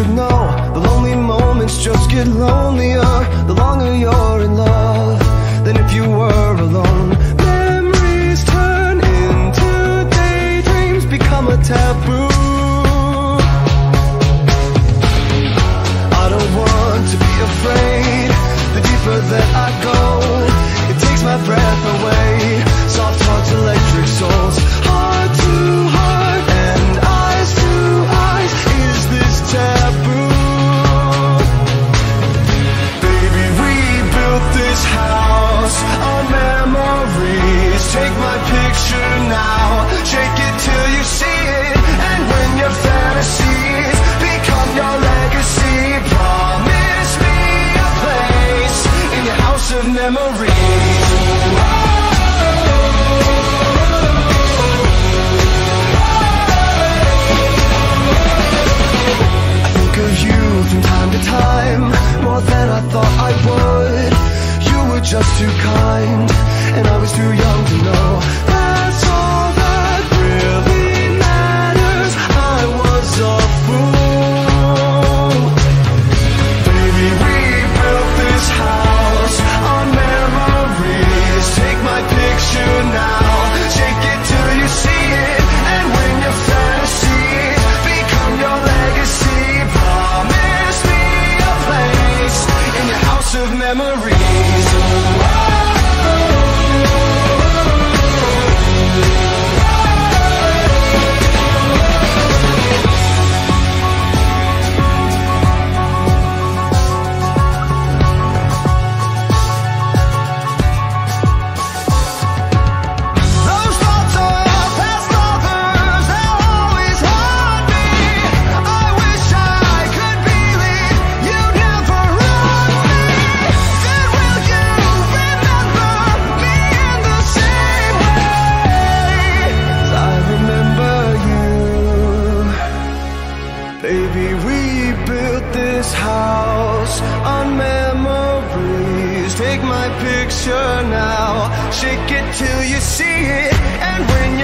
should know. The lonely moments just get lonelier. The longer you're in love Than if you memories. memory. my picture now. Shake it till you see it, and when